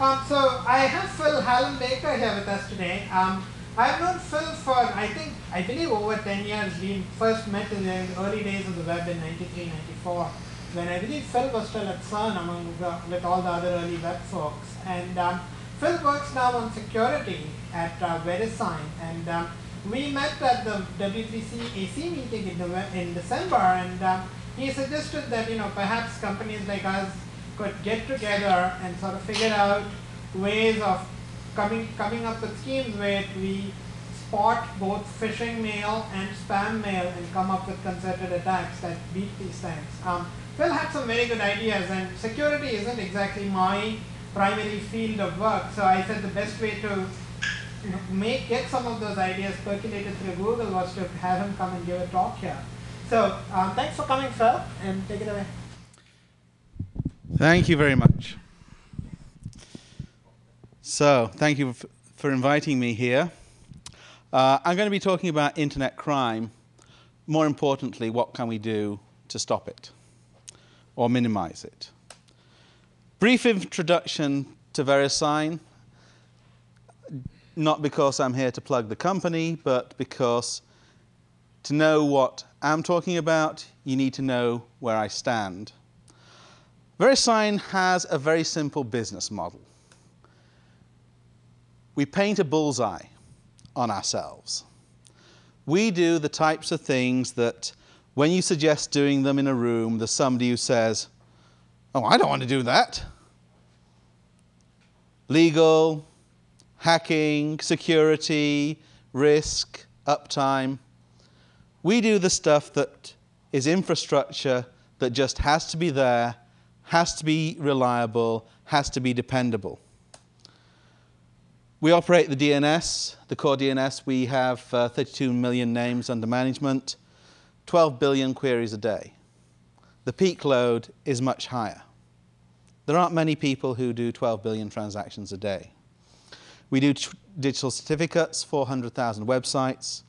Um, so I have Phil Hallam Baker here with us today. Um, I've known Phil for, I think, I believe over 10 years. We first met in the early days of the web in 93, 94, when I believe Phil was still at CERN among the, with all the other early web folks. And um, Phil works now on security at uh, VeriSign. And um, we met at the W3C AC meeting in, in December, and um, he suggested that you know perhaps companies like us could get together and sort of figure out ways of coming coming up with schemes where we spot both phishing mail and spam mail and come up with concerted attacks that beat these things. Um, Phil had some very good ideas, and security isn't exactly my primary field of work. So I said the best way to make get some of those ideas percolated through Google was to have him come and give a talk here. So um, thanks for coming, Phil, and take it away. Thank you very much. So, thank you for inviting me here. Uh, I'm going to be talking about internet crime. More importantly, what can we do to stop it or minimize it? Brief introduction to VeriSign, not because I'm here to plug the company, but because to know what I'm talking about, you need to know where I stand. VeriSign has a very simple business model. We paint a bullseye on ourselves. We do the types of things that when you suggest doing them in a room, there's somebody who says, Oh, I don't want to do that. Legal, hacking, security, risk, uptime. We do the stuff that is infrastructure that just has to be there has to be reliable, has to be dependable. We operate the DNS, the core DNS. We have uh, 32 million names under management, 12 billion queries a day. The peak load is much higher. There aren't many people who do 12 billion transactions a day. We do digital certificates, 400,000 websites.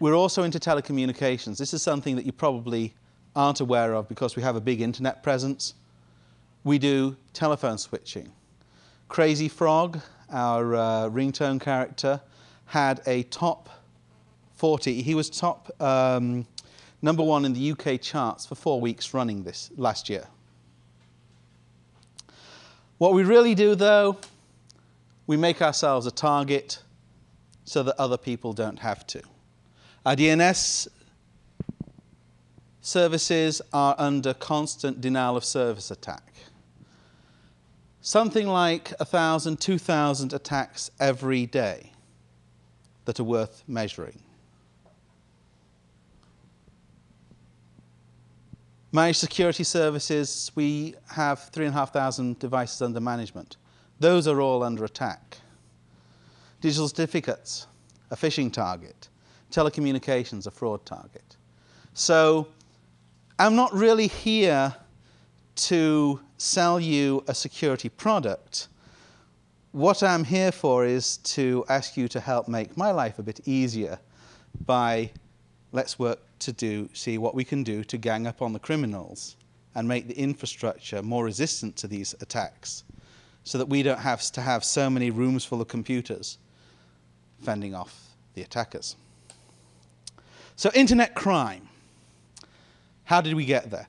We're also into telecommunications. This is something that you probably aren't aware of because we have a big internet presence. We do telephone switching. Crazy Frog, our uh, ringtone character, had a top 40. He was top um, number one in the UK charts for four weeks running this last year. What we really do, though, we make ourselves a target so that other people don't have to. Our DNS services are under constant denial of service attack. Something like 1,000, 2,000 attacks every day that are worth measuring. Managed security services, we have 3,500 devices under management. Those are all under attack. Digital certificates, a phishing target. Telecommunications, a fraud target. So I'm not really here to sell you a security product. What I'm here for is to ask you to help make my life a bit easier by let's work to do, see what we can do to gang up on the criminals and make the infrastructure more resistant to these attacks so that we don't have to have so many rooms full of computers fending off the attackers. So, internet crime. How did we get there?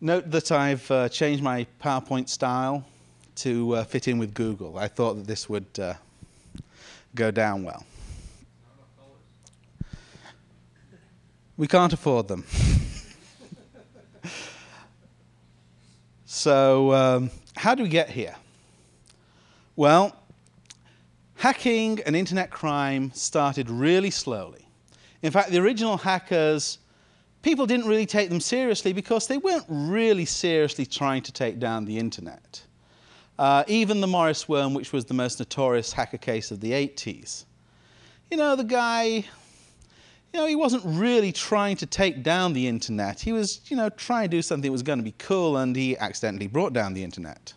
Note that I've uh, changed my PowerPoint style to uh, fit in with Google. I thought that this would uh, go down well. We can't afford them. so, um, how do we get here? Well, hacking and internet crime started really slowly. In fact, the original hackers people didn't really take them seriously because they weren't really seriously trying to take down the internet. Uh, even the Morris worm, which was the most notorious hacker case of the 80s. You know, the guy, you know, he wasn't really trying to take down the internet. He was, you know, trying to do something that was going to be cool, and he accidentally brought down the internet.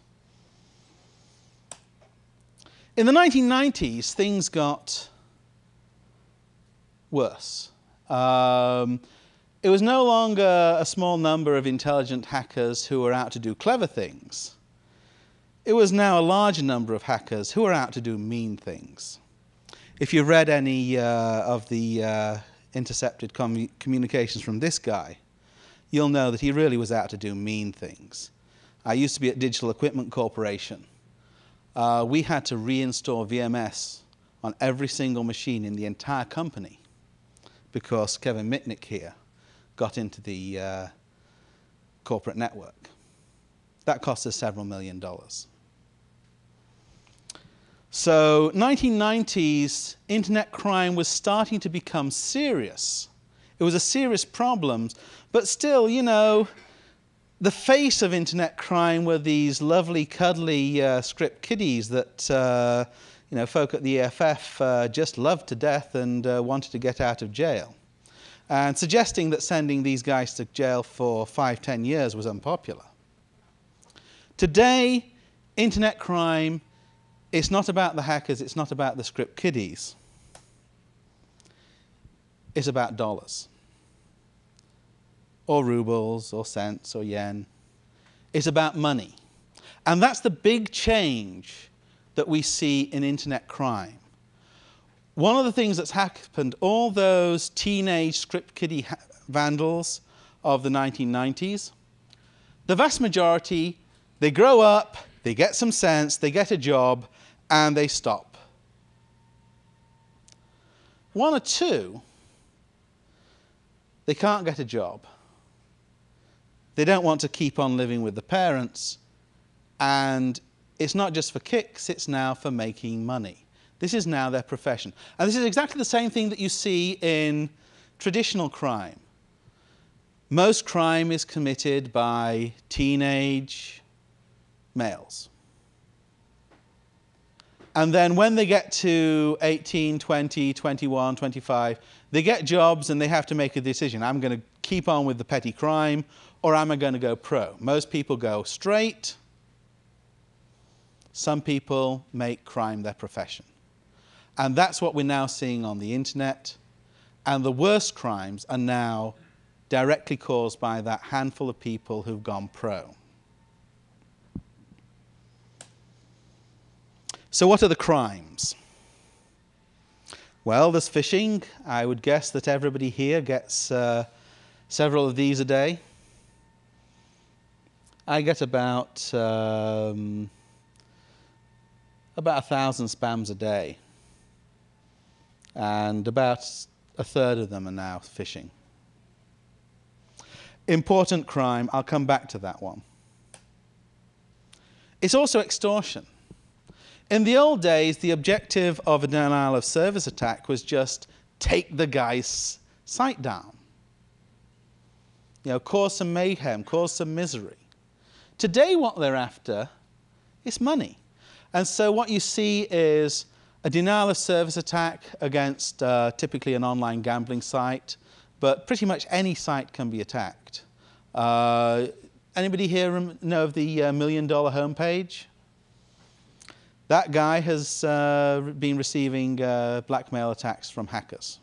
In the 1990s, things got worse. Um, it was no longer a small number of intelligent hackers who were out to do clever things. it was now a larger number of hackers who were out to do mean things. If you've read any uh, of the uh, intercepted com communications from this guy, you'll know that he really was out to do mean things. I used to be at Digital Equipment Corporation. Uh, we had to reinstall VMS on every single machine in the entire company because Kevin Mitnick here got into the uh, corporate network. That cost us several million dollars. So 1990s, internet crime was starting to become serious. It was a serious problem, but still, you know, the face of internet crime were these lovely, cuddly uh, script kiddies that, uh, you know, folk at the EFF uh, just loved to death and uh, wanted to get out of jail. And suggesting that sending these guys to jail for five, ten years was unpopular. Today, internet crime it's not about the hackers, it's not about the script kiddies. It's about dollars. Or rubles, or cents, or yen. It's about money. And that's the big change that we see in internet crime. One of the things that's happened, all those teenage script kiddie vandals of the 1990s, the vast majority, they grow up, they get some sense, they get a job, and they stop. One or two, they can't get a job. They don't want to keep on living with the parents, and it's not just for kicks, it's now for making money. This is now their profession. And this is exactly the same thing that you see in traditional crime. Most crime is committed by teenage males. And then when they get to 18, 20, 21, 25, they get jobs and they have to make a decision. I'm going to keep on with the petty crime or am I going to go pro? Most people go straight. Some people make crime their profession. And that's what we're now seeing on the internet. And the worst crimes are now directly caused by that handful of people who've gone pro. So, what are the crimes? Well, there's phishing. I would guess that everybody here gets uh, several of these a day. I get about um, about a thousand spams a day, and about a third of them are now phishing. Important crime. I'll come back to that one. It's also extortion. In the old days, the objective of a denial of service attack was just take the guy's site down. You know, cause some mayhem, cause some misery. Today, what they're after is money. And so, what you see is a denial of service attack against uh, typically an online gambling site, but pretty much any site can be attacked. Uh, anybody here know of the uh, million dollar homepage? That guy has uh, been receiving uh, blackmail attacks from hackers.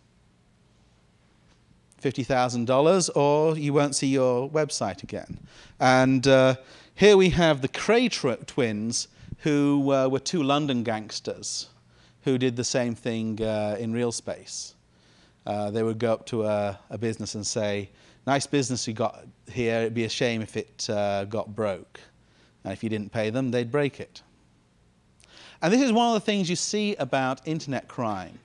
$50,000 or you won't see your website again. And uh, here we have the Kray twins who were two London gangsters who did the same thing uh, in real space. Uh, they would go up to a, a, business and say, nice business you got here, it'd be a shame if it got broke. And if you didn't pay them, they'd break it. And this is one of the things you see about internet crime.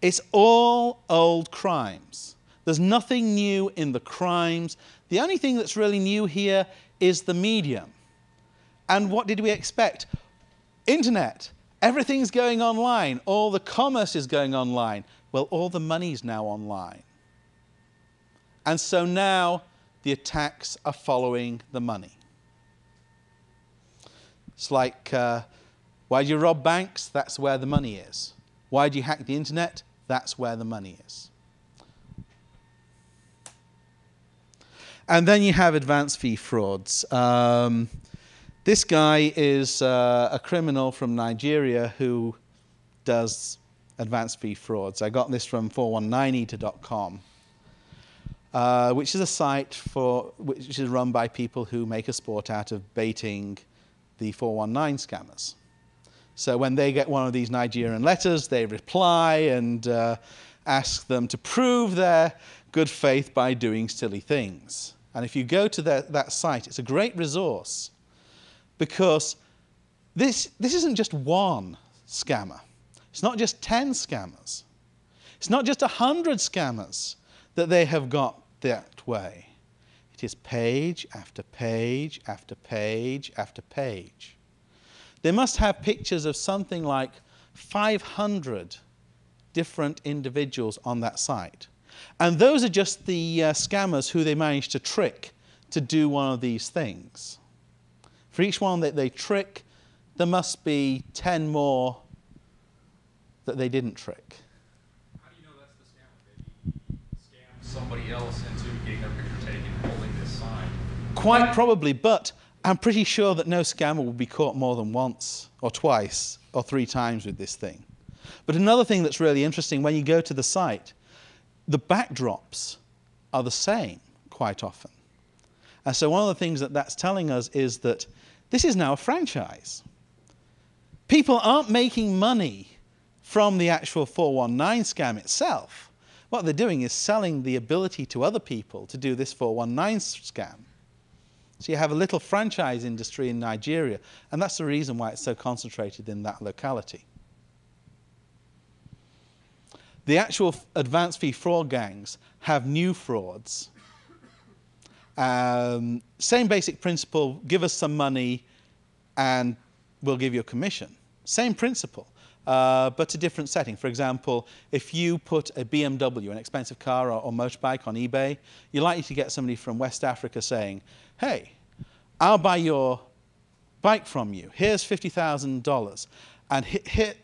It's all old crimes. There's nothing new in the crimes. The only thing that's really new here is the medium. And what did we expect? Internet. Everything's going online. All the commerce is going online. Well, all the money's now online. And so now the attacks are following the money. It's like uh, why do you rob banks? That's where the money is. Why do you hack the internet? That's where the money is. And then you have advance fee frauds. Um, this guy is uh, a criminal from Nigeria who does advance fee frauds. I got this from 419eater.com, uh, which is a site for which is run by people who make a sport out of baiting the 419 scammers. So when they get one of these Nigerian letters, they reply and uh, ask them to prove their good faith by doing silly things. And if you go to that, that site, it's a great resource because this, this isn't just one scammer. It's not just 10 scammers. It's not just 100 scammers that they have got that way. It is page after page after page after page. They must have pictures of something like 500 different individuals on that site. And those are just the uh, scammers who they managed to trick to do one of these things. For each one that they trick, there must be 10 more that they didn't trick. How do you know that's the scammer? Maybe scam somebody else into getting their picture taken holding this sign. Quite probably, but I'm pretty sure that no scammer will be caught more than once or twice or three times with this thing. But another thing that's really interesting when you go to the site, the backdrops are the same quite often. And so one of the things that that's telling us is that this is now a franchise. People aren't making money from the actual 419 scam itself. What they're doing is selling the ability to other people to do this 419 scam. So you have a little franchise industry in Nigeria, and that's the reason why it's so concentrated in that locality. The actual advance fee fraud gangs have new frauds. Um, same basic principle give us some money and we'll give you a commission. Same principle, uh, but a different setting. For example, if you put a BMW, an expensive car or, or motorbike, on eBay, you're likely to get somebody from West Africa saying, hey, I'll buy your bike from you. Here's $50,000. And hit, hit,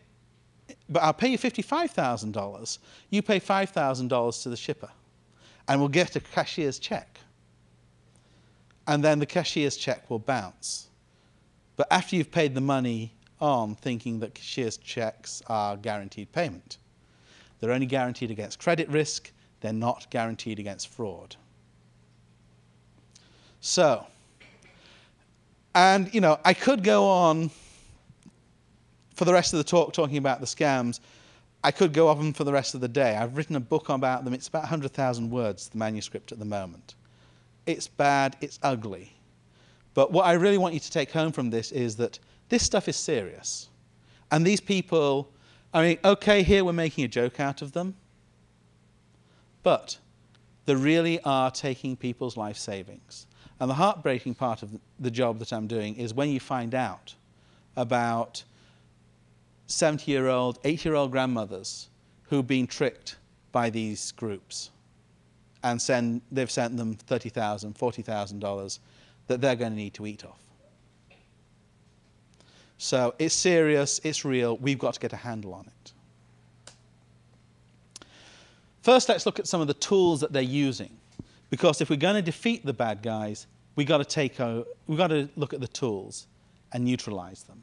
but I'll pay you $55,000. You pay $5,000 to the shipper. And we'll get a cashier's check. And then the cashier's check will bounce. But after you've paid the money on, thinking that cashier's checks are guaranteed payment. They're only guaranteed against credit risk, they're not guaranteed against fraud. So, and you know, I could go on for the rest of the talk talking about the scams. I could go on for the rest of the day. I've written a book about them. It's about 100,000 words, the manuscript at the moment. It's bad, it's ugly. But what I really want you to take home from this is that this stuff is serious. And these people, I mean, okay, here we're making a joke out of them, but they really are taking people's life savings. And the heartbreaking part of the job that I'm doing is when you find out about 70 year old, 80 year old grandmothers who've been tricked by these groups and send, they've sent them $30,000, $40,000 that they're going to need to eat off. So it's serious, it's real, we've got to get a handle on it. First, let's look at some of the tools that they're using. Because if we're going to defeat the bad guys, we've got to, take a, we've got to look at the tools and neutralize them.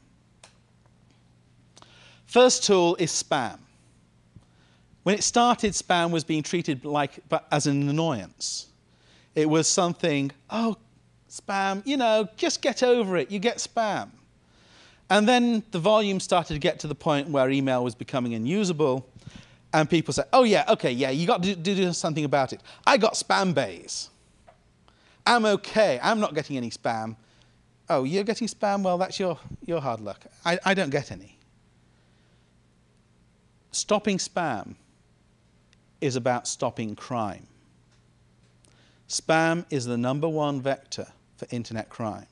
First tool is spam. When it started, spam was being treated like as an annoyance. It was something, oh, spam, you know, just get over it, you get spam. And then the volume started to get to the point where email was becoming unusable, and people said, oh, yeah, okay, yeah, you got to do, something about it. I got SpamBayes. I'm okay, I'm not getting any spam. Oh, you're getting spam? Well, that's your, your hard luck. I, I don't get any. Stopping spam is about stopping crime. Spam is the number one vector for internet crime.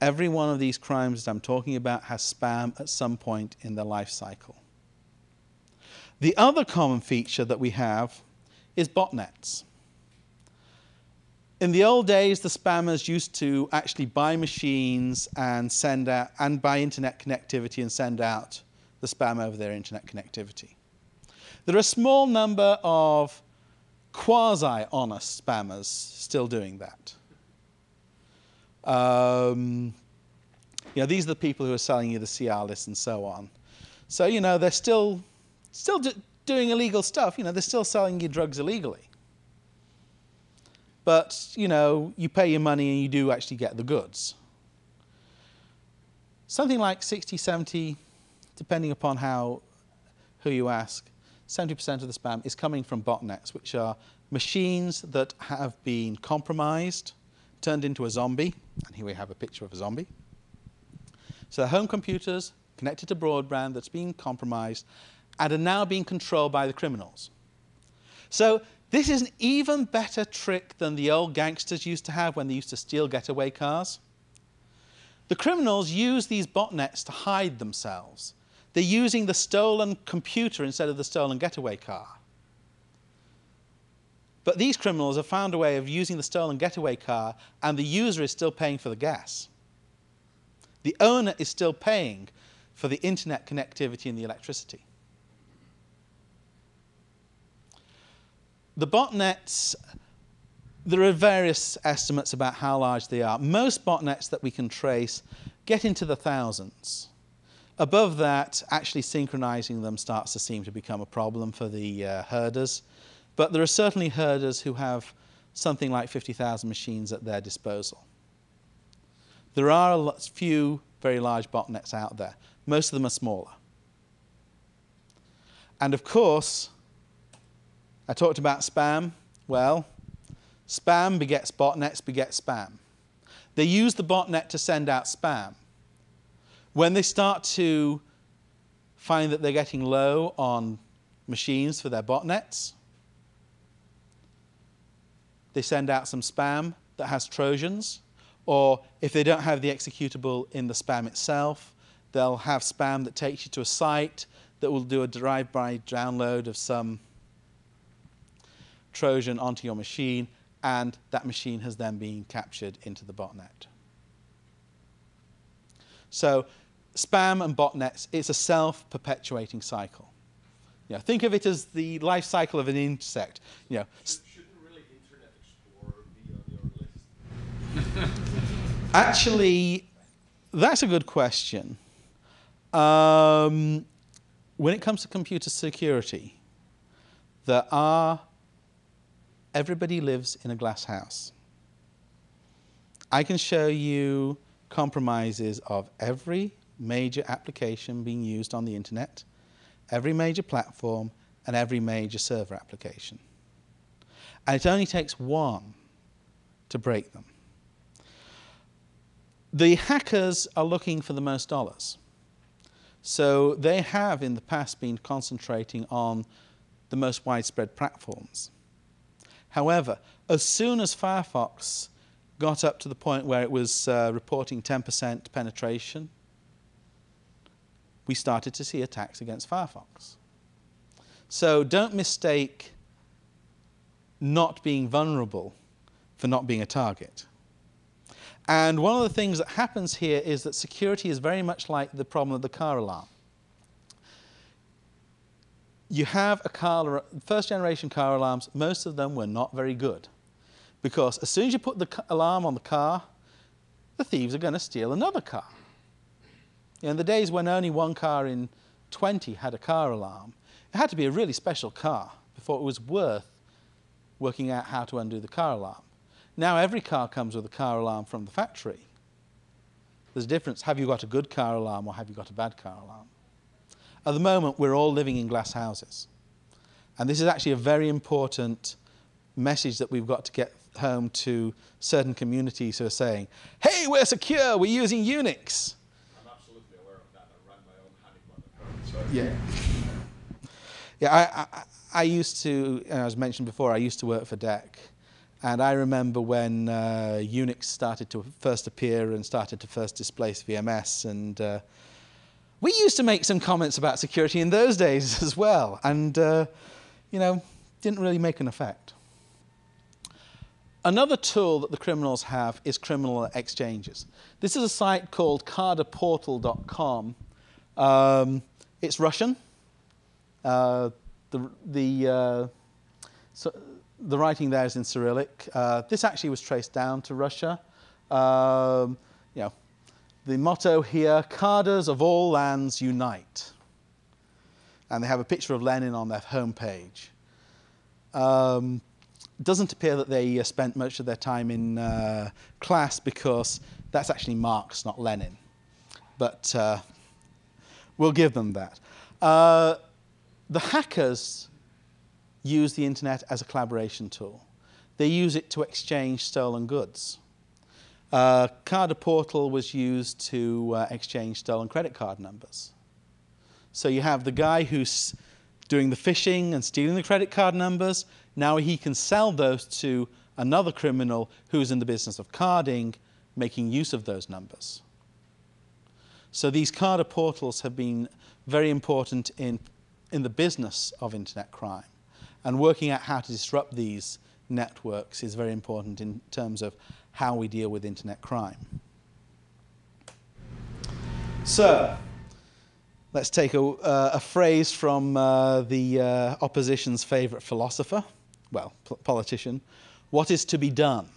Every one of these crimes that I'm talking about has spam at some point in their life cycle. The other common feature that we have is botnets. In the old days, the spammers used to actually buy machines and send out, and buy internet connectivity and send out the spam over their internet connectivity. There are a small number of quasi-honest spammers still doing that. Um, you know, these are the people who are selling you the Cialis and so on. So, you know, they're still, still doing illegal stuff. You know, they're still selling you drugs illegally. But, you know, you pay your money and you do actually get the goods. something like 60, 70, depending upon how who you ask, 70% of the spam is coming from botnets, which are machines that have been compromised, turned into a zombie, and here we have a picture of a zombie. So home computers connected to broadband that's been compromised and are now being controlled by the criminals. So this is an even better trick than the old gangsters used to have when they used to steal getaway cars. The criminals use these botnets to hide themselves. They're using the stolen computer instead of the stolen getaway car. But these criminals have found a way of using the stolen getaway car, and the user is still paying for the gas. The owner is still paying for the internet connectivity and the electricity. The botnets, there are various estimates about how large they are. Most botnets that we can trace get into the thousands. Above that, actually synchronizing them starts to seem to become a problem for the uh, herders. But there are certainly herders who have something like 50,000 machines at their disposal. There are a few very large botnets out there. Most of them are smaller. And of course, I talked about spam. Well, spam begets botnets begets spam. They use the botnet to send out spam. When they start to find that they're getting low on machines for their botnets, they send out some spam that has Trojans. Or if they don't have the executable in the spam itself, they'll have spam that takes you to a site that will do a drive-by download of some Trojan onto your machine, and that machine has then been captured into the botnet. So spam and botnets, it's a self-perpetuating cycle. You know, think of it as the life cycle of an insect. You know, Shouldn't really Internet Explorer be on your list? Actually, that's a good question. Um, when it comes to computer security, there are, everybody lives in a glass house. I can show you compromises of every major application being used on the internet, every major platform, and every major server application. And it only takes one to break them. The hackers are looking for the most dollars. So they have in the past been concentrating on the most widespread platforms. However, as soon as Firefox got up to the point where it was uh, reporting 10% penetration, we started to see attacks against Firefox. So don't mistake not being vulnerable for not being a target. And one of the things that happens here is that security is very much like the problem of the car alarm. You have a car, first generation car alarms, most of them were not very good. Because as soon as you put the alarm on the car, the thieves are going to steal another car. In the days when only one car in 20 had a car alarm, it had to be a really special car before it was worth working out how to undo the car alarm. Now every car comes with a car alarm from the factory. There's a difference. Have you got a good car alarm or have you got a bad car alarm? At the moment, we're all living in glass houses. And this is actually a very important message that we've got to get home to certain communities who are saying, hey, we're secure, we're using Unix. I'm absolutely aware of that. I run my own honeypot at home, so. Yeah. Yeah, I, I, I used to, as mentioned before, I used to work for DEC. And I remember when uh, Unix started to first appear and started to first displace VMS. And uh, we used to make some comments about security in those days as well. And, uh, you know, didn't really make an effect. Another tool that the criminals have is criminal exchanges. This is a site called carderportal.com. Um, it's Russian. Uh, the the, uh, so the writing there is in Cyrillic. Uh, this actually was traced down to Russia. Um, you know, the motto here, Carders of all lands unite. And they have a picture of Lenin on their homepage. Um, doesn't appear that they uh, spent much of their time in uh, class because that's actually Marx, not Lenin. but uh, we'll give them that. Uh, the hackers use the internet as a collaboration tool. They use it to exchange stolen goods. Uh, Carder Portal was used to uh, exchange stolen credit card numbers. So you have the guy who's doing the phishing and stealing the credit card numbers. Now he can sell those to another criminal who's in the business of carding, making use of those numbers. So these Carder portals have been very important in, in the business of internet crime. And working out how to disrupt these networks is very important in terms of how we deal with internet crime. So, let's take a, uh, a phrase from uh, the uh, opposition's favorite philosopher, well, politician. What is to be done?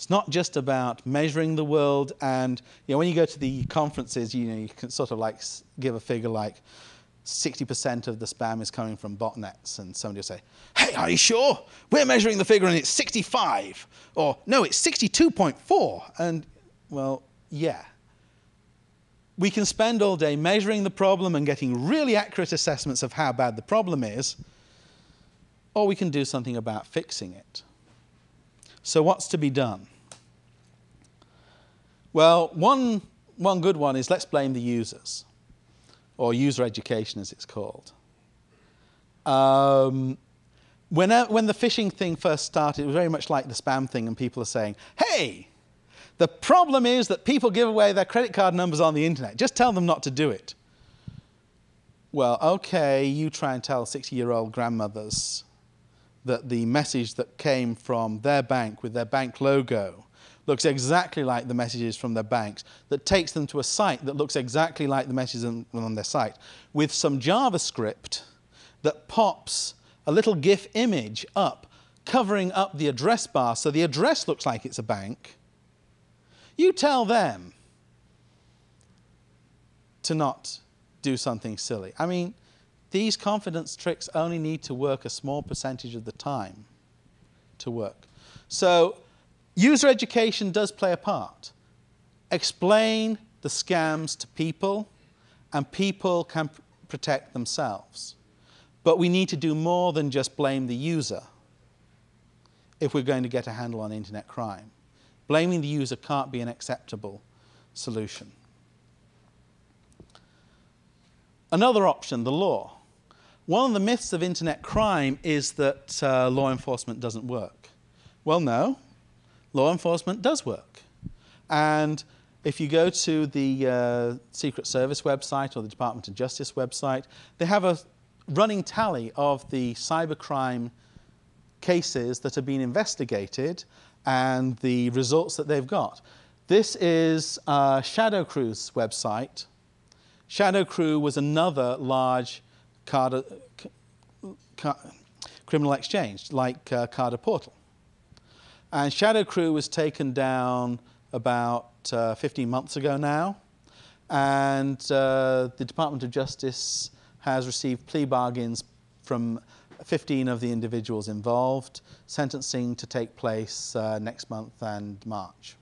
It's not just about measuring the world, and you know, when you go to the conferences, you know, you can sort of like give a figure like 60% of the spam is coming from botnets, and somebody will say, Hey, are you sure? We're measuring the figure and it's 65. Or, no, it's 62.4. And, well, yeah. We can spend all day measuring the problem and getting really accurate assessments of how bad the problem is, or we can do something about fixing it. So, what's to be done? Well, one, one good one is let's blame the users or user education as it's called. Um, when, uh, when the phishing thing first started, it was very much like the spam thing, and people are saying, hey, the problem is that people give away their credit card numbers on the internet. Just tell them not to do it. Well, okay, you try and tell 60 year old grandmothers that the message that came from their bank with their bank logo looks exactly like the messages from their banks, that takes them to a site that looks exactly like the messages on, on their site, with some JavaScript that pops a little GIF image up, covering up the address bar so the address looks like it's a bank. You tell them to not do something silly. I mean, these confidence tricks only need to work a small percentage of the time to work. So User education does play a part. Explain the scams to people, and people can protect themselves. But we need to do more than just blame the user if we're going to get a handle on internet crime. Blaming the user can't be an acceptable solution. Another option, the law. One of the myths of internet crime is that uh, law enforcement doesn't work. Well, no, law enforcement does work. And if you go to the uh, Secret Service website or the Department of Justice website, they have a running tally of the cybercrime cases that have been investigated and the results that they've got. This is uh, Shadow Crew's website. Shadow Crew was another large card, criminal exchange like uh, Carder Portal. And Shadow Crew was taken down about uh, 15 months ago now. And uh, the Department of Justice has received plea bargains from 15 of the individuals involved, sentencing to take place uh, next month and March.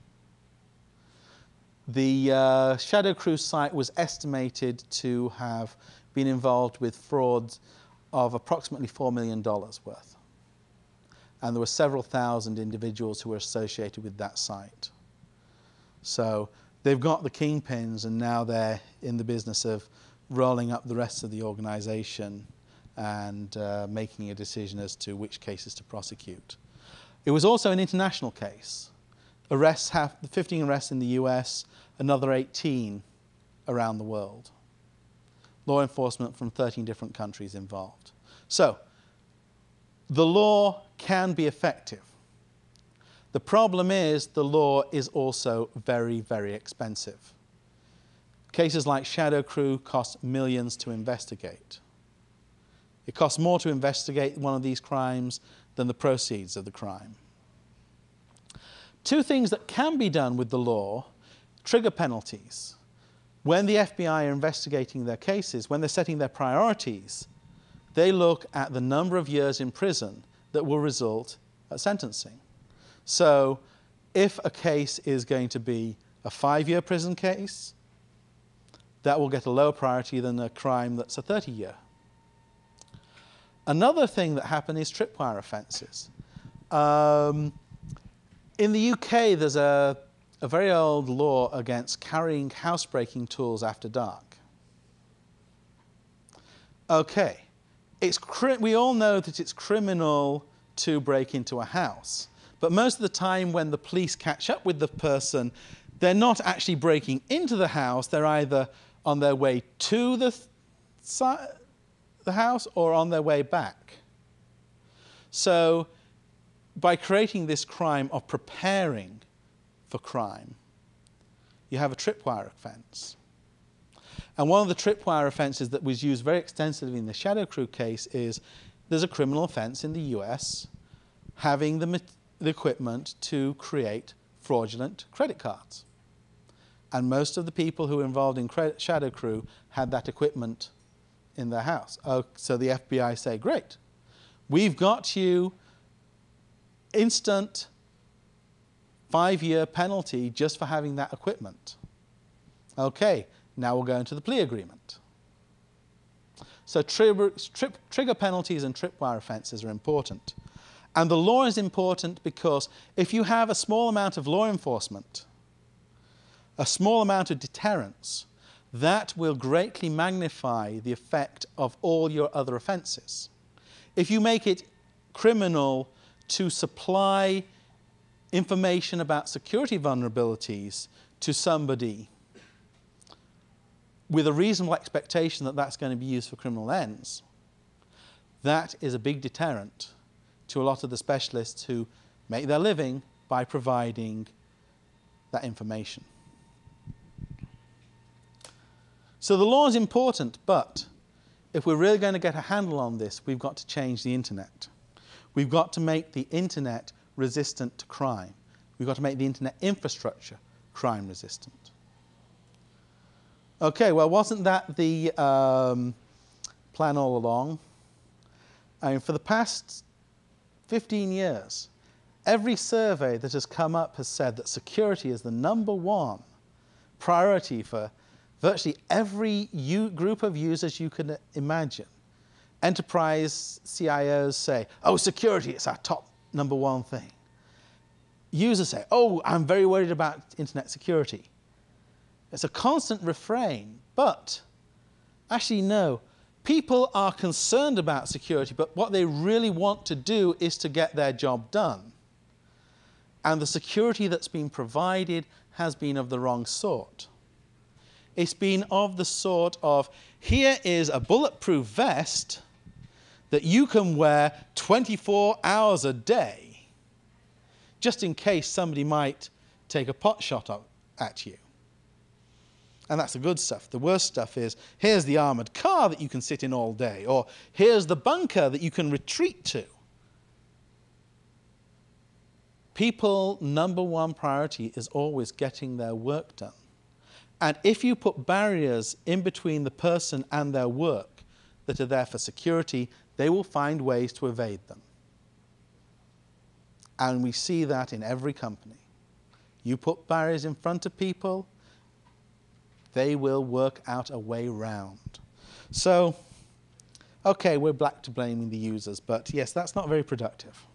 The uh, Shadow Crew site was estimated to have been involved with fraud of approximately $4 million worth and there were several thousand individuals who were associated with that site. So they've got the kingpins, and now they're in the business of rolling up the rest of the organization and uh, making a decision as to which cases to prosecute. It was also an international case. Arrests have 15 arrests in the US, another 18 around the world. Law enforcement from 13 different countries involved. So, the law can be effective. The problem is the law is also very, very expensive. Cases like Shadow Crew cost millions to investigate. It costs more to investigate one of these crimes than the proceeds of the crime. Two things that can be done with the law trigger penalties. When the FBI are investigating their cases, when they're setting their priorities, they look at the number of years in prison that will result at sentencing. So if a case is going to be a five year prison case, that will get a lower priority than a crime that's a 30 year. Another thing that happened is tripwire offences. Um, in the UK, there's a, a very old law against carrying housebreaking tools after dark. Okay, it's we all know that it's criminal to break into a house, but most of the time when the police catch up with the person, they're not actually breaking into the house, they're either on their way to the, the house or on their way back. So, by creating this crime of preparing for crime, you have a tripwire offence. And one of the tripwire offences that was used very extensively in the Shadow Crew case is there's a criminal offence in the US having the, the equipment to create fraudulent credit cards. And most of the people who were involved in Shadow Crew had that equipment in their house. Oh, so the FBI say, great, we've got you instant five year penalty just for having that equipment. Okay, now we'll go into the plea agreement. So trigger, trip, trigger penalties and tripwire offences are important. And the law is important because if you have a small amount of law enforcement, a small amount of deterrence, that will greatly magnify the effect of all your other offences. If you make it criminal to supply information about security vulnerabilities to somebody with a reasonable expectation that that's going to be used for criminal ends, that is a big deterrent to a lot of the specialists who make their living by providing that information. So the law is important, but if we're really going to get a handle on this, we've got to change the internet. We've got to make the internet resistant to crime. We've got to make the internet infrastructure crime resistant. Okay, well, wasn't that the um, plan all along? I mean, for the past 15 years, every survey that has come up has said that security is the number one priority for virtually every group of users you can imagine. Enterprise CIOs say, oh, security, it's our top number one thing. Users say, oh, I'm very worried about internet security. It's a constant refrain, but actually, no. People are concerned about security, but what they really want to do is to get their job done. And the security that's been provided has been of the wrong sort. It's been of the sort of here is a bulletproof vest that you can wear 24 hours a day, just in case somebody might take a pot shot at you. And that's the good stuff. The worst stuff is here's the armored car that you can sit in all day, or here's the bunker that you can retreat to. People, number one priority is always getting their work done. And if you put barriers in between the person and their work that are there for security, they will find ways to evade them. And we see that in every company. You put barriers in front of people, they will work out a way round. So, okay, we're back to blaming the users, but yes, that's not very productive.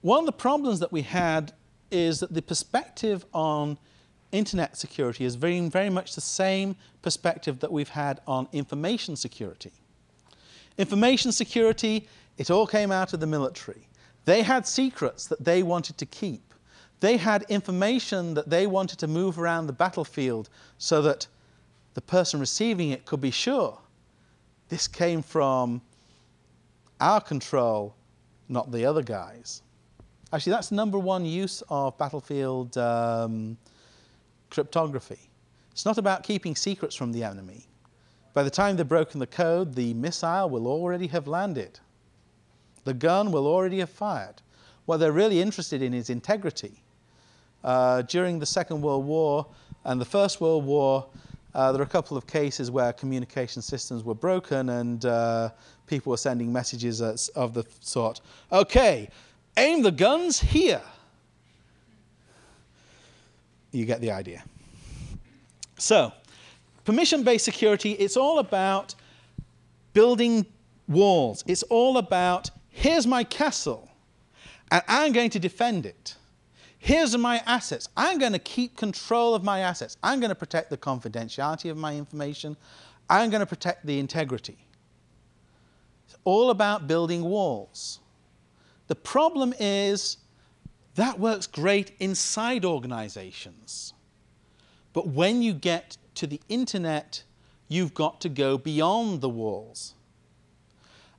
One of the problems that we had is that the perspective on internet security is very, very much the same perspective that we've had on information security. Information security, it all came out of the military. They had secrets that they wanted to keep. They had information that they wanted to move around the battlefield so that the person receiving it could be sure this came from our control, not the other guys. Actually, that's number one use of battlefield um, cryptography. It's not about keeping secrets from the enemy. By the time they've broken the code, the missile will already have landed. The gun will already have fired. What they're really interested in is integrity. Uh, during the Second World War and the First World War, uh, there are a couple of cases where communication systems were broken and uh, people were sending messages of the sort, okay, aim the guns here. you get the idea. So, permission based security, it's all about building walls. It's all about here's my castle, and I'm going to defend it. Here's my assets. I'm going to keep control of my assets. I'm going to protect the confidentiality of my information. I'm going to protect the integrity. It's all about building walls. The problem is that works great inside organizations. But when you get to the internet, you've got to go beyond the walls.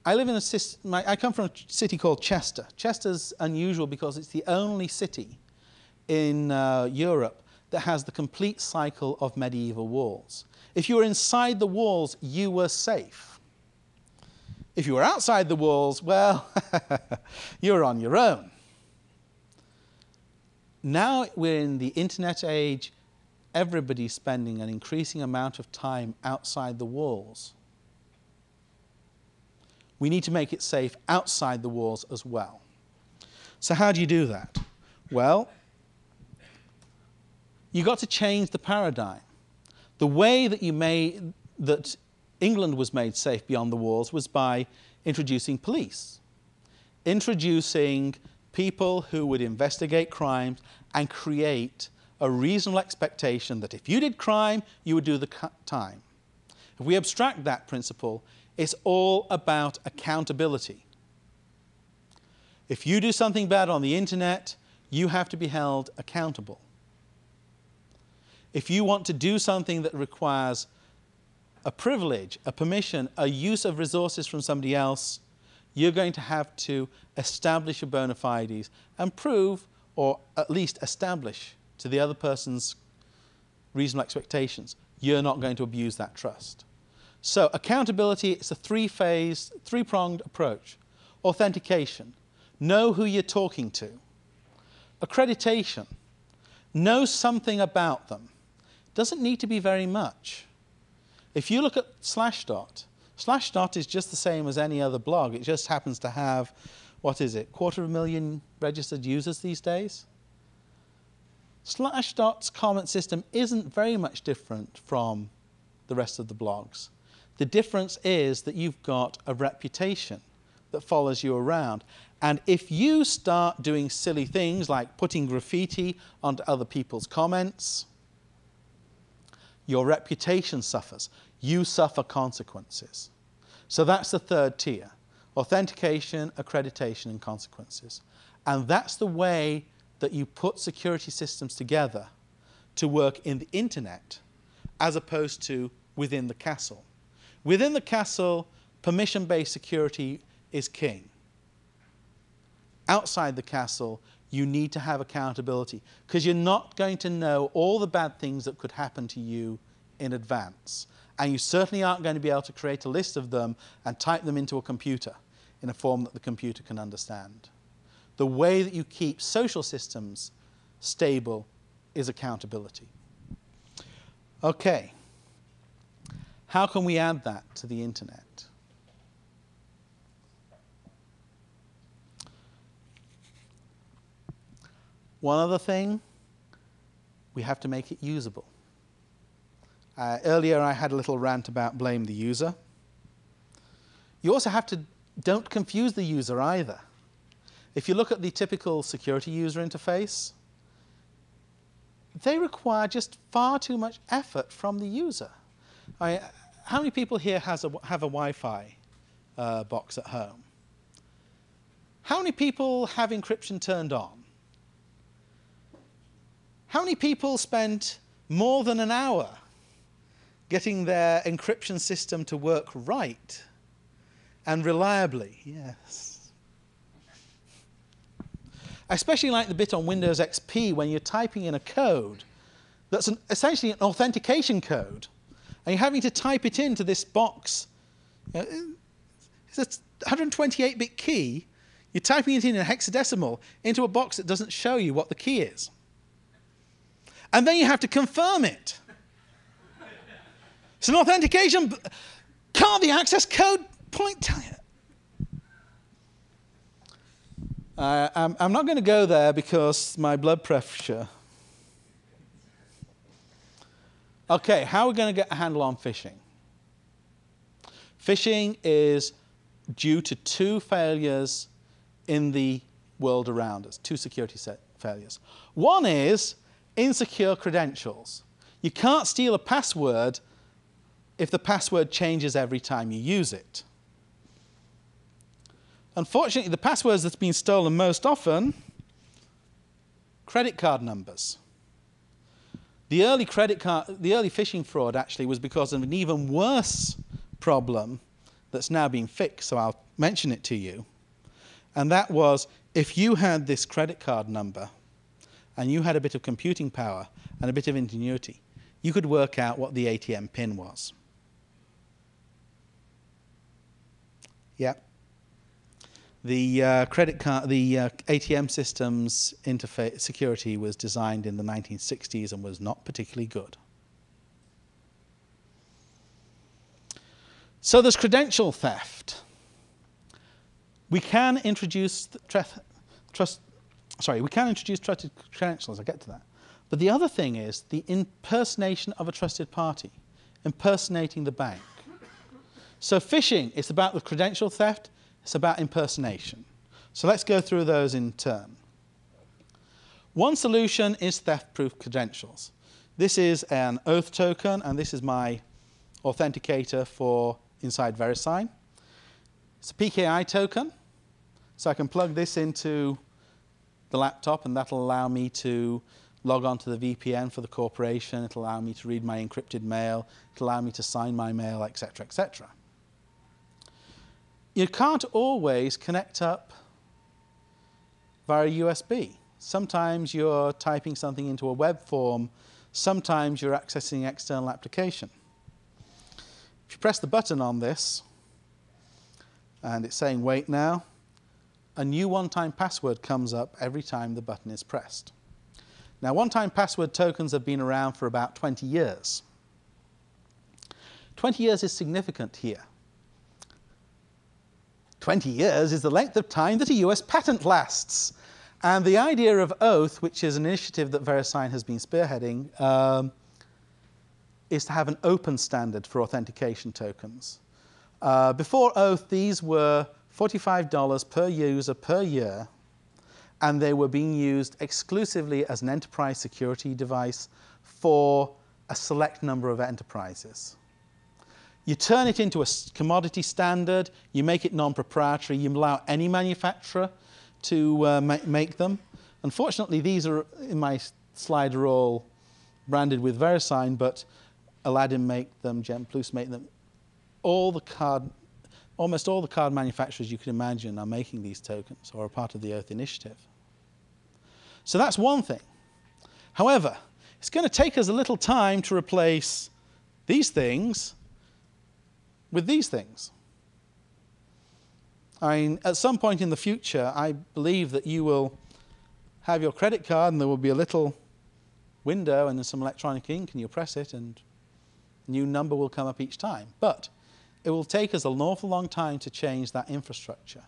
I live in a my, I come from a city called Chester. Chester's unusual because it's the only city in uh, Europe that has the complete cycle of medieval walls. If you were inside the walls, you were safe. If you were outside the walls, well, you're on your own. Now we're in the internet age, everybody's spending an increasing amount of time outside the walls. We need to make it safe outside the walls as well. So, how do you do that? Well, you got to change the paradigm. The way that you that England was made safe beyond the walls was by introducing police, introducing people who would investigate crimes and create a reasonable expectation that if you did crime, you would do the time. If we abstract that principle, it's all about accountability. If you do something bad on the internet, you have to be held accountable. If you want to do something that requires a privilege, a permission, a use of resources from somebody else, you're going to have to establish your bona fides and prove, or at least establish to the other person's reasonable expectations, you're not going to abuse that trust. So accountability is a three-phase, three-pronged approach. Authentication, know who you're talking to. Accreditation, know something about them. Doesn't need to be very much. If you look at Slashdot, Slashdot is just the same as any other blog. It just happens to have, what is it, quarter of a million registered users these days? Slashdot's comment system isn't very much different from the rest of the blogs. The difference is that you've got a reputation that follows you around. And if you start doing silly things like putting graffiti onto other people's comments, your reputation suffers. You suffer consequences. So that's the third tier authentication, accreditation, and consequences. And that's the way that you put security systems together to work in the internet as opposed to within the castle. Within the castle, permission based security is king. Outside the castle, you need to have accountability because you're not going to know all the bad things that could happen to you in advance. And you certainly aren't going to be able to create a list of them and type them into a computer in a form that the computer can understand. The way that you keep social systems stable is accountability. Okay. How can we add that to the internet? One other thing, we have to make it usable. Uh, earlier, I had a little rant about blame the user. You also have to don't confuse the user either. If you look at the typical security user interface, they require just far too much effort from the user. I, how many people here has a, have a Wi-Fi uh, box at home? How many people have encryption turned on? How many people spent more than an hour getting their encryption system to work right and reliably? Yes. I especially like the bit on Windows XP when you're typing in a code that's an, essentially an authentication code, and you're having to type it into this box. It's a 128 bit key. You're typing it in a hexadecimal into a box that doesn't show you what the key is and then you have to confirm it. It's an authentication. Can't the access code point tell you? Uh, I'm, I'm not going to go there because my blood pressure Okay, how are we going to get a handle on phishing? Phishing is due to two failures in the world around us, two security failures. One is insecure credentials. You can't steal a password if the password changes every time you use it. Unfortunately, the passwords that's been stolen most often, credit card numbers. The early credit card, the early phishing fraud actually was because of an even worse problem that's now been fixed, so I'll mention it to you. And that was if you had this credit card number and you had a bit of computing power and a bit of ingenuity, you could work out what the ATM pin was. Yeah. The uh, credit card, the uh, ATM systems interface security was designed in the 1960s and was not particularly good. So there's credential theft. We can introduce trust, sorry, we can introduce trusted credentials, I'll get to that. But the other thing is the impersonation of a trusted party, impersonating the bank. So phishing is about the credential theft, it's about impersonation. So let's go through those in turn. One solution is theft-proof credentials. This is an oath token, and this is my authenticator for inside VeriSign. It's a PKI token, so I can plug this into the laptop and that'll allow me to log on to the VPN for the corporation, it'll allow me to read my encrypted mail, it'll allow me to sign my mail, etc., etc. You can't always connect up via USB. Sometimes you're typing something into a web form, sometimes you're accessing external application. If you press the button on this, and it's saying wait now, a new one-time password comes up every time the button is pressed. Now, one-time password tokens have been around for about 20 years. 20 years is significant here. 20 years is the length of time that a US patent lasts. And the idea of Oath, which is an initiative that VeriSign has been spearheading, um, is to have an open standard for authentication tokens. Uh, before Oath, these were $45 per user per year, and they were being used exclusively as an enterprise security device for a select number of enterprises. You turn it into a commodity standard, you make it non-proprietary, you allow any manufacturer to uh, ma make them. Unfortunately, these are, in my slide, are all branded with VeriSign, but Aladdin make them, Gemplus make them. All the card, almost all the card manufacturers you can imagine are making these tokens or are part of the Oath initiative. So that's one thing. However, it's going to take us a little time to replace these things with these things. I mean, at some point in the future, I believe that you will have your credit card and there will be a little window and there's some electronic ink and you'll press it and a new number will come up each time. But it will take us an awful long time to change that infrastructure.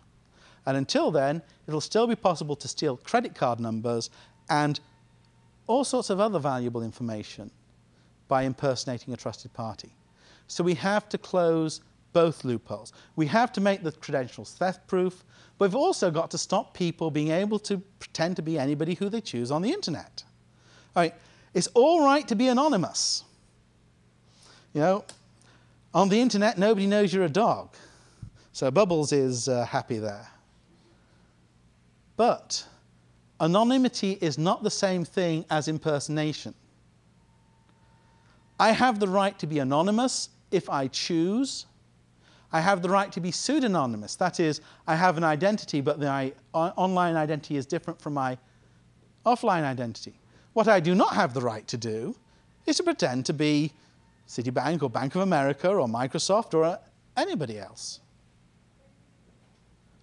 And until then, it'll still be possible to steal credit card numbers and all sorts of other valuable information by impersonating a trusted party. So we have to close both loopholes. We have to make the credentials theft-proof, but we've also got to stop people being able to pretend to be anybody who they choose on the internet. All right, it's all right to be anonymous. You know, on the internet, nobody knows you're a dog. So Bubbles is uh, happy there. But anonymity is not the same thing as impersonation. I have the right to be anonymous if I choose. I have the right to be pseudonymous. That is, I have an identity, but my online identity is different from my offline identity. What I do not have the right to do is to pretend to be Citibank or Bank of America or Microsoft or uh, anybody else.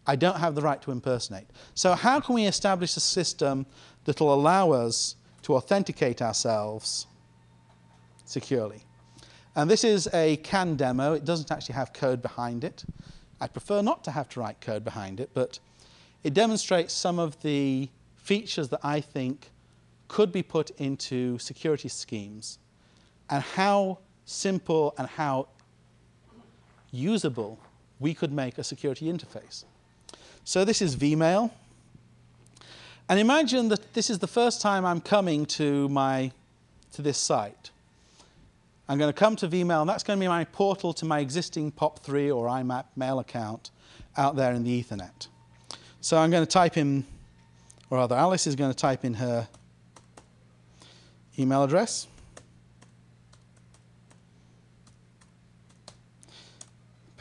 I don't have the right to impersonate. So how can we establish a system that will allow us to authenticate ourselves securely? And this is a CAN demo. It doesn't actually have code behind it. I prefer not to have to write code behind it, but it demonstrates some of the features that I think could be put into security schemes and how simple and how usable we could make a security interface. So this is Vmail. And imagine that this is the first time I'm coming to, my, to this site. I'm going to come to Vmail, and that's going to be my portal to my existing POP3 or IMAP mail account out there in the Ethernet. So I'm going to type in, or rather, Alice is going to type in her email address.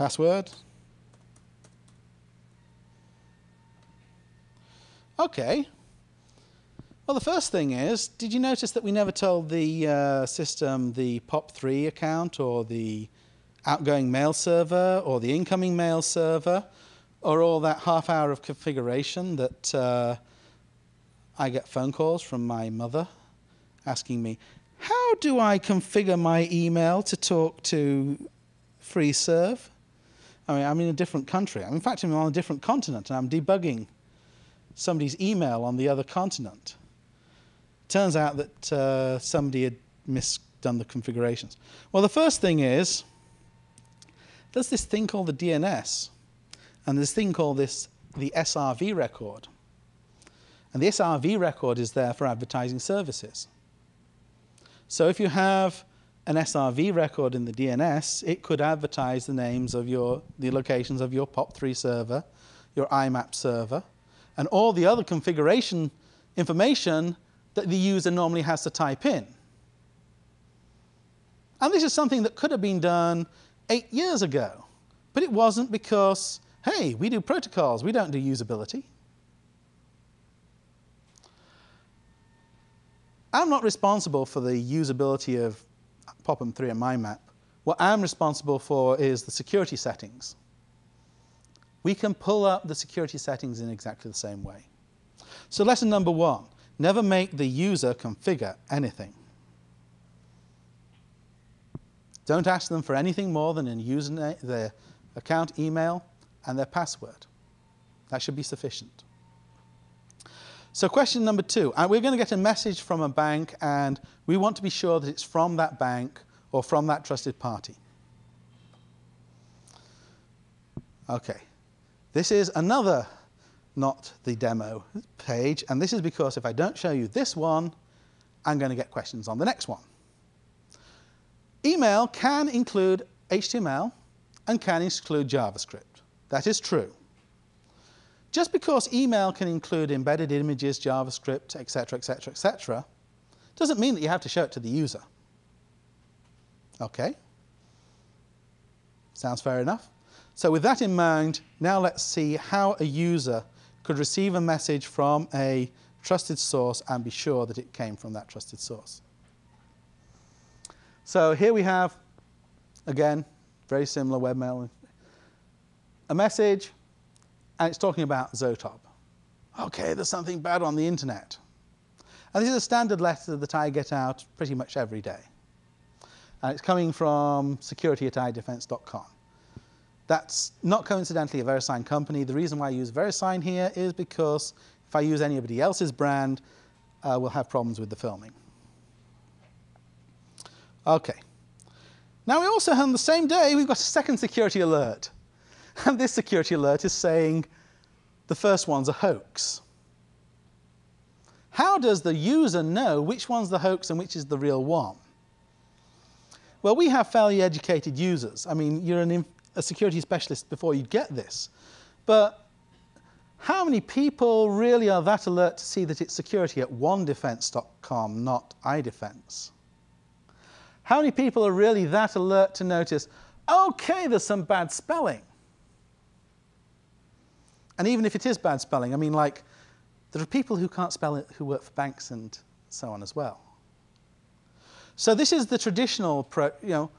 Password. Okay. Well, the first thing is, did you notice that we never told the uh, system the POP3 account or the outgoing mail server or the incoming mail server or all that half hour of configuration that uh, I get phone calls from my mother asking me, how do I configure my email to talk to FreeServe? I mean, I'm in a different country. I'm in fact, I'm on a different continent and I'm debugging somebody's email on the other continent. Turns out that uh, somebody had misdone the configurations. Well, the first thing is, there's this thing called the DNS, and this thing called this the SRV record. And the SRV record is there for advertising services. So if you have an SRV record in the DNS, it could advertise the names of your, the locations of your POP3 server, your IMAP server, and all the other configuration information that the user normally has to type in. And this is something that could have been done eight years ago, but it wasn't because, hey, we do protocols, we don't do usability. I'm not responsible for the usability of POP3 and IMAP. What I'm responsible for is the security settings we can pull up the security settings in exactly the same way. So lesson number one, never make the user configure anything. Don't ask them for anything more than a username, their account email, and their password. That should be sufficient. So question number two, uh, we're going to get a message from a bank and we want to be sure that it's from that bank or from that trusted party. Okay. This is another not the demo page, and this is because if I don't show you this one, I'm going to get questions on the next one. Email can include HTML and can include JavaScript. That is true. Just because email can include embedded images, JavaScript, etc., etc., etc., doesn't mean that you have to show it to the user. Okay? Sounds fair enough? So with that in mind, now let's see how a user could receive a message from a trusted source and be sure that it came from that trusted source. So here we have, again, very similar webmail. A message, and it's talking about Zotob. Okay, there's something bad on the internet. And this is a standard letter that I get out pretty much every day. And it's coming from security at idefense.com. That's not coincidentally a VeriSign company. The reason why I use VeriSign here is because if I use anybody else's brand, uh, we'll have problems with the filming. Okay. Now we also, on the same day, we've got a second security alert. And this security alert is saying the first one's a hoax. How does the user know which one's the hoax and which is the real one? Well, we have fairly educated users. I mean, you're an a security specialist before you get this. But how many people really are that alert to see that it's security at onedefense.com, not iDefense? How many people are really that alert to notice, okay, there's some bad spelling? And even if it is bad spelling, I mean, like, there are people who can't spell it who work for banks and so on as well. So this is the traditional, pro, you know,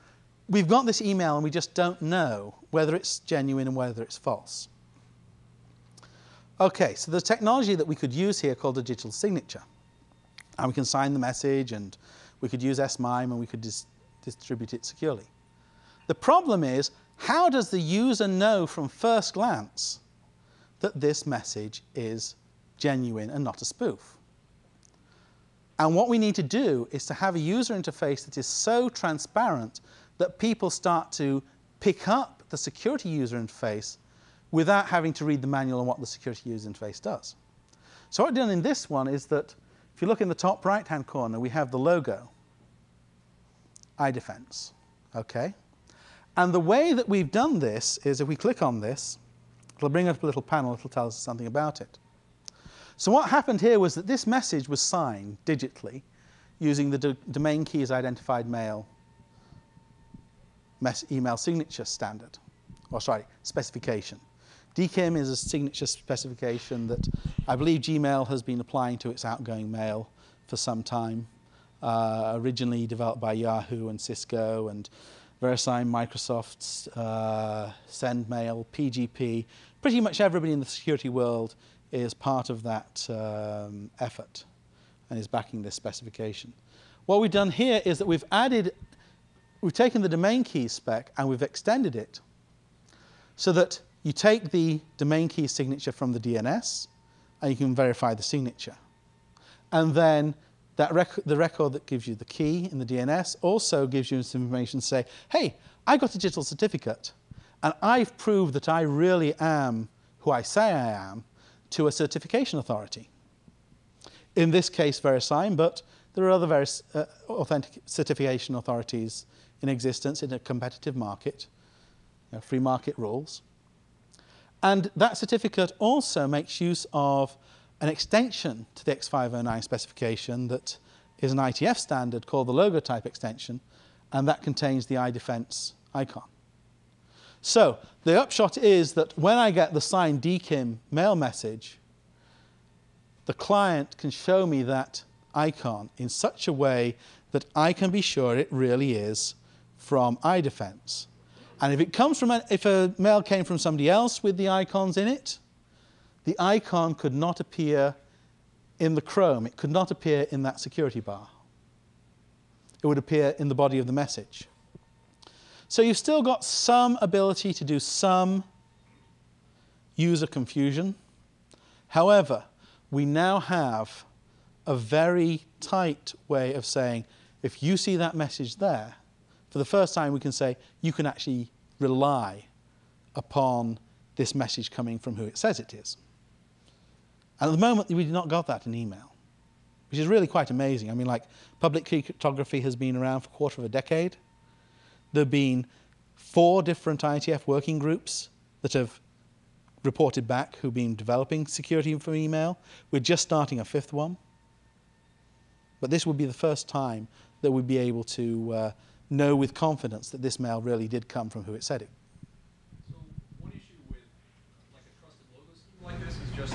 we've got this email and we just don't know whether it's genuine and whether it's false. Okay, so the technology that we could use here called a digital signature. And we can sign the message and we could use S/MIME and we could dis distribute it securely. The problem is, how does the user know from first glance that this message is genuine and not a spoof? And what we need to do is to have a user interface that is so transparent that people start to pick up the security user interface without having to read the manual on what the security user interface does. So what I've done in this one is that if you look in the top right-hand corner, we have the logo, iDefense, okay? And the way that we've done this is if we click on this, it'll bring up a little panel, it'll tell us something about it. So what happened here was that this message was signed digitally using the do domain keys identified mail email signature standard, or sorry, specification. DKIM is a signature specification that I believe Gmail has been applying to its outgoing mail for some time, uh, originally developed by Yahoo and Cisco and VeriSign, Microsoft's uh, SendMail, PGP. Pretty much everybody in the security world is part of that um, effort and is backing this specification. What we've done here is that we've added, we've taken the domain key spec and we've extended it so that you take the domain key signature from the DNS and you can verify the signature. And then that rec the record that gives you the key in the DNS also gives you some information to say, hey, I got a digital certificate and I've proved that I really am who I say I am to a certification authority. In this case, VeriSign, but there are other various uh, authentic certification authorities in existence in a competitive market, you know, free market rules. And that certificate also makes use of an extension to the X509 specification that is an IETF standard called the logo type extension, and that contains the iDefense icon. So the upshot is that when I get the signed DKIM mail message, the client can show me that icon in such a way that I can be sure it really is from iDefense. And if it comes from if a mail came from somebody else with the icons in it, the icon could not appear in the Chrome. It could not appear in that security bar. It would appear in the body of the message. So you've still got some ability to do some user confusion. However, we now have a very tight way of saying, if you see that message there, for the first time we can say you can actually rely upon this message coming from who it says it is. And at the moment, we have not got that in email, which is really quite amazing. I mean, like, public key cryptography has been around for a quarter of a decade. There have been four different IETF working groups that have reported back who've been developing security for email. We're just starting a fifth one. But this would be the first time that we'd be able to uh, know with confidence that this mail really did come from who it said it. So one issue with like a trusted logo scheme like this is just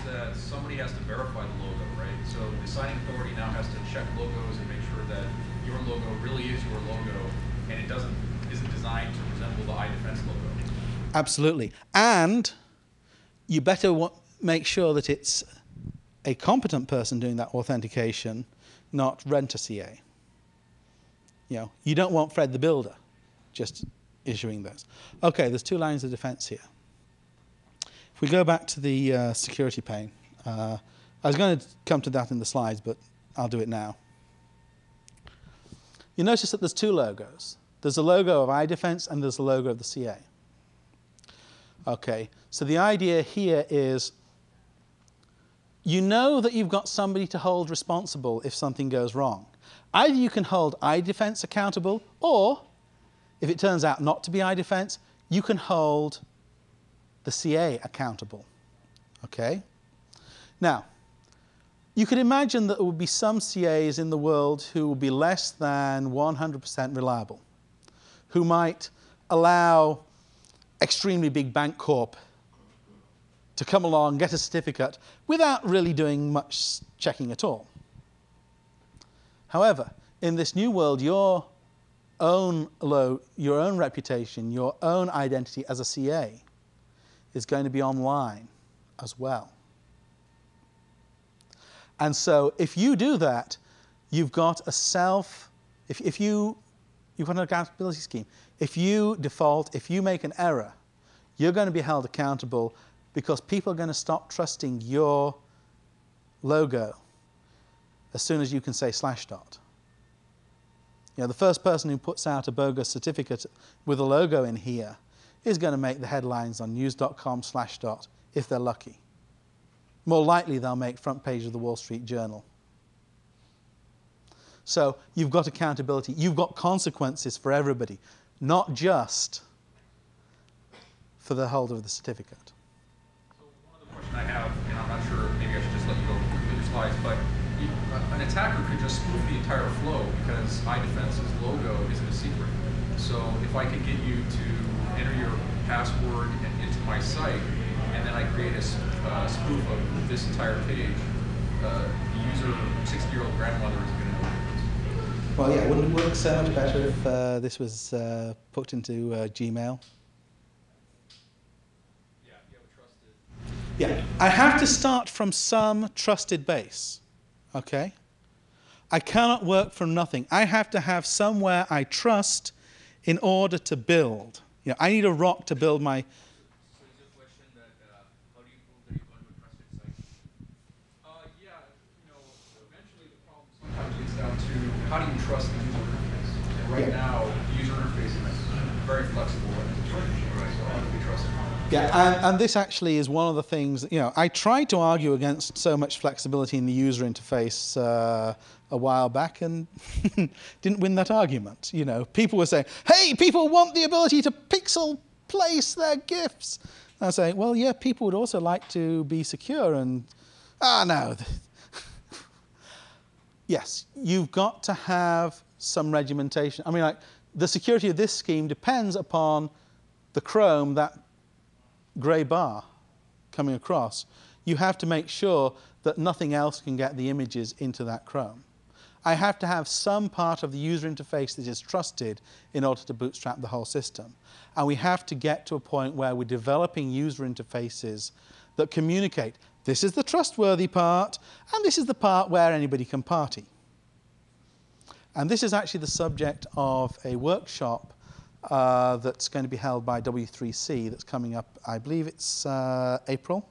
has to verify the logo, right? So the signing authority now has to check logos and make sure that your logo really is your logo and it doesn't isn't designed to resemble the iDefense logo. Absolutely. And you better make sure that it's a competent person doing that authentication, not rent-a-CA. You know, you don't want Fred the Builder just issuing those. Okay, there's two lines of defense here. If we go back to the uh, security pane, uh, I was going to come to that in the slides, but I'll do it now. You notice that there's two logos. There's a logo of iDefense and there's a logo of the CA. Okay, so the idea here is you know that you've got somebody to hold responsible if something goes wrong. Either you can hold iDefense accountable, or if it turns out not to be iDefense, you can hold the CA accountable. Okay? Now, you could imagine that there would be some CAs in the world who would be less than 100% reliable, who might allow extremely big bank corp to come along, get a certificate, without really doing much checking at all. However, in this new world, your own low, your own reputation, your own identity as a CA is going to be online as well. And so if you do that, you've got a self, if, if you, you've got an accountability scheme. If you default, if you make an error, you're going to be held accountable because people are going to stop trusting your logo as soon as you can say slash dot. You know, the first person who puts out a bogus certificate with a logo in here is going to make the headlines on news.com slash dot if they're lucky. More likely, they'll make front page of the Wall Street Journal. So you've got accountability. You've got consequences for everybody, not just for the holder of the certificate. So one other question I have, and I'm not sure, maybe I should just let you go with your slides, but you, an attacker could just spoof the entire flow because iDefense's logo isn't a secret. So if I could get you to enter your password into my site, and then I create a uh, spoof of this entire page, uh, the user, 60-year-old grandmother is going to know Well, yeah, it wouldn't it work so much better if uh, this was uh, put into uh, Gmail? Yeah, you have a trusted. Yeah, I have to start from some trusted base, okay? I cannot work from nothing. I have to have somewhere I trust in order to build. You know, I need a rock to build my. So is your question that uh, how do you prove that you've gone to a trusted site? Uh, yeah, you know, eventually the problem sometimes gets down to how do you trust the user interface? And right Yeah. now, the user interface is very flexible and right, so how do we trust it? Yeah, and, and this actually is one of the things, you know, I tried to argue against so much flexibility in the user interface uh, a while back and didn't win that argument. You know, people were saying, hey, people want the ability to pixel place their GIFs. And I was saying, well, yeah, people would also like to be secure and, ah, no. Yes, you've got to have some regimentation. I mean, like, the security of this scheme depends upon the Chrome, that grey bar coming across. You have to make sure that nothing else can get the images into that Chrome. I have to have some part of the user interface that is trusted in order to bootstrap the whole system. And we have to get to a point where we're developing user interfaces that communicate this is the trustworthy part, and this is the part where anybody can party. And this is actually the subject of a workshop uh, that's going to be held by W3C that's coming up, I believe it's uh, April.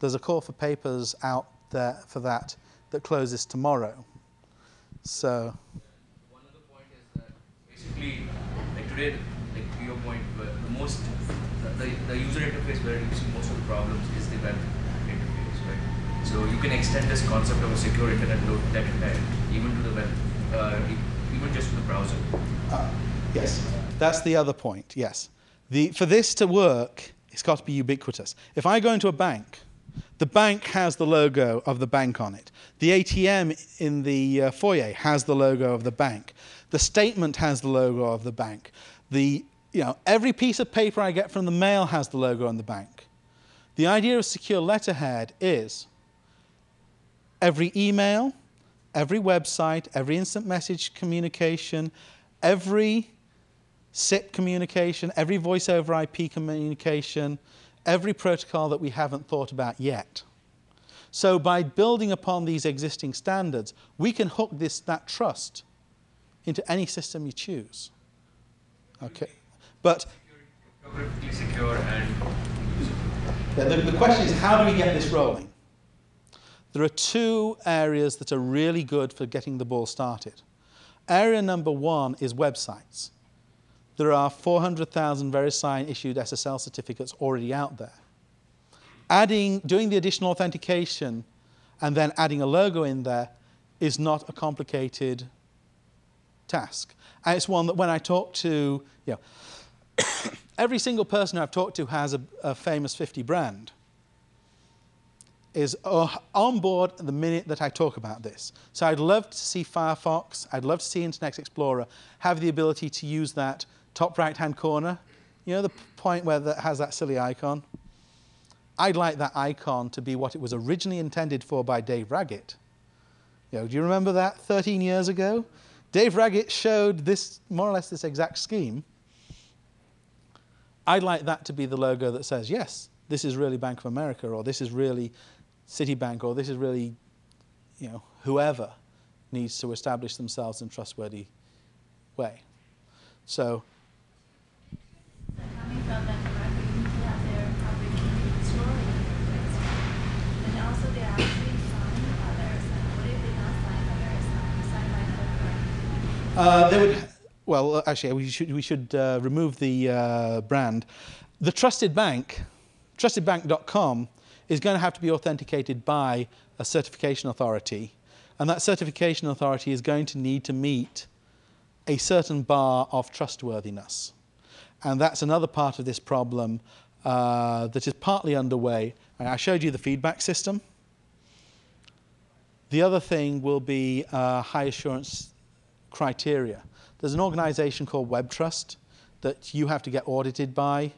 There's a call for papers out there for that that closes tomorrow. So, One other point is that basically, like today, like to your point, the most the, the, user interface where you see most of the problems is the web? So you can extend this concept of a secure internet load that ahead, even to the web, uh, even just to the browser. uh, yes, that's the other point, yes. The, for this to work, it's got to be ubiquitous. If I go into a bank, the bank has the logo of the bank on it. The ATM in the uh, foyer has the logo of the bank. The statement has the logo of the bank. The, you know, every piece of paper I get from the mail has the logo on the bank. The idea of secure letterhead is every email, every website, every instant message communication, every SIP communication, every voice over IP communication, every protocol that we haven't thought about yet. So by building upon these existing standards, we can hook this, that trust into any system you choose. Okay. But Cryptographically secure and the, the question is, how do we get this rolling? There are two areas that are really good for getting the ball started. Area number one is websites. There are 400,000 VeriSign issued SSL certificates already out there. Adding, doing the additional authentication and then adding a logo in there is not a complicated task. And it's one that when I talk to, you know, every single person I've talked to has a, a famous 50 brand is uh, on board the minute that I talk about this. So I'd love to see Firefox, I'd love to see Internet Explorer have the ability to use that top right hand corner, you know, the point where that has that silly icon. I'd like that icon to be what it was originally intended for by Dave Raggett. You know, do you remember that 13 years ago? Dave Raggett showed this, more or less this exact scheme. I'd like that to be the logo that says, yes, this is really Bank of America, or this is really Citibank, or this is really, you know, whoever needs to establish themselves in a trustworthy way. So, Uh, they would, well, uh, actually, we should, we should uh, remove the uh, brand. The trusted bank, trustedbank.com, is going to have to be authenticated by a certification authority. And that certification authority is going to need to meet a certain bar of trustworthiness. And that's another part of this problem uh, that is partly underway. I showed you the feedback system. The other thing will be uh, high assurance criteria. There's an organization called WebTrust that you have to get audited by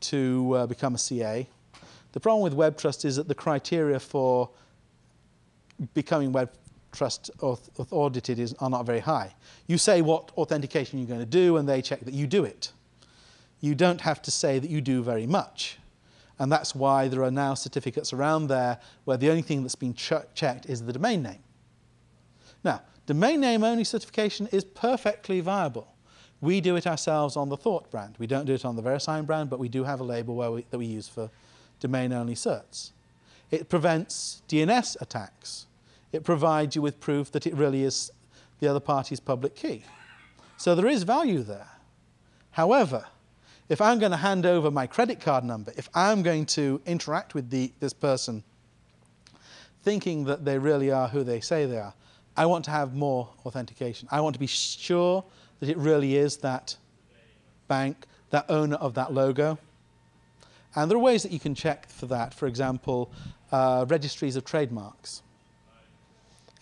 to uh, become a CA. The problem with WebTrust is that the criteria for becoming WebTrust audited is, are not very high. You say what authentication you're going to do, and they check that you do it. You don't have to say that you do very much. And that's why there are now certificates around there where the only thing that's been ch checked is the domain name. Now, domain name only certification is perfectly viable. We do it ourselves on the Thawte brand. We don't do it on the VeriSign brand, but we do have a label we, that we use for domain only certs. It prevents DNS attacks. It provides you with proof that it really is the other party's public key. So there is value there. However, if I'm going to hand over my credit card number, if I'm going to interact with the, this person thinking that they really are who they say they are, I want to have more authentication. I want to be sure that it really is that bank, that owner of that logo. And there are ways that you can check for that. For example, uh, registries of trademarks.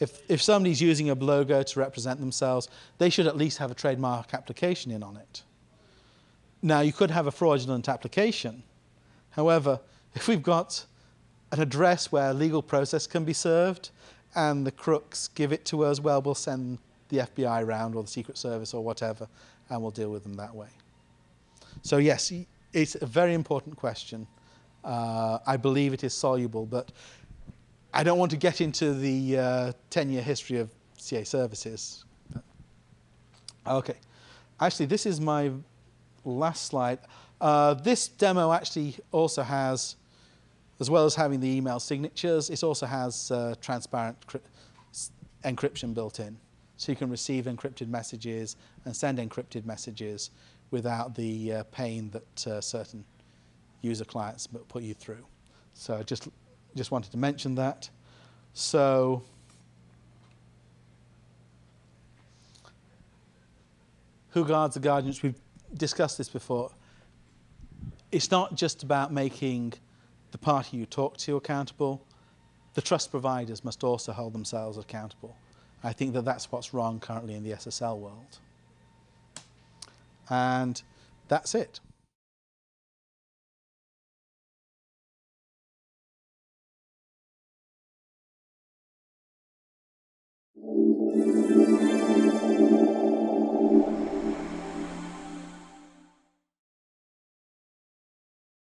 If, if somebody's using a logo to represent themselves, they should at least have a trademark application in on it. Now, you could have a fraudulent application. However, if we've got an address where a legal process can be served and the crooks give it to us, well, we'll send the FBI around or the Secret Service or whatever, and we'll deal with them that way. So, yes, it's a very important question. Uh, I believe it is soluble, but I don't want to get into the uh, 10 year history of CA services. Okay. Actually, this is my last slide. Uh, this demo actually also has, as well as having the email signatures, it also has uh, transparent encryption built in. So you can receive encrypted messages and send encrypted messages without the uh, pain that uh, certain user clients put you through. So I just, just wanted to mention that. So who guards the guardians? We've discussed this before. It's not just about making the party you talk to accountable. The trust providers must also hold themselves accountable. I think that that's what's wrong currently in the SSL world. And that's it.